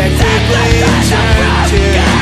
objectively turned to